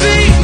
me